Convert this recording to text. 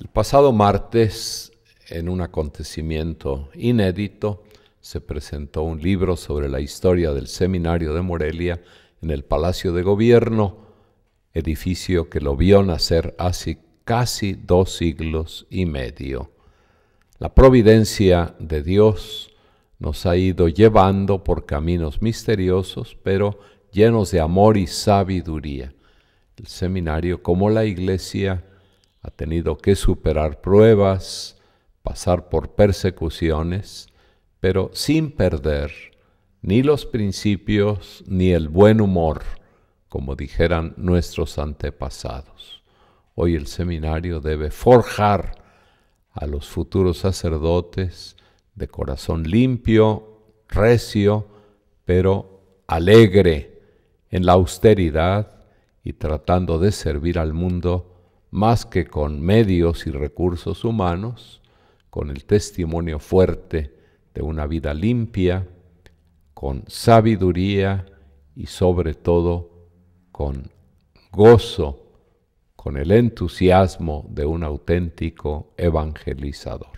El pasado martes, en un acontecimiento inédito, se presentó un libro sobre la historia del Seminario de Morelia en el Palacio de Gobierno, edificio que lo vio nacer hace casi dos siglos y medio. La providencia de Dios nos ha ido llevando por caminos misteriosos, pero llenos de amor y sabiduría. El seminario, como la iglesia, ha tenido que superar pruebas, pasar por persecuciones, pero sin perder ni los principios ni el buen humor, como dijeran nuestros antepasados. Hoy el seminario debe forjar a los futuros sacerdotes de corazón limpio, recio, pero alegre en la austeridad y tratando de servir al mundo más que con medios y recursos humanos, con el testimonio fuerte de una vida limpia, con sabiduría y sobre todo con gozo, con el entusiasmo de un auténtico evangelizador.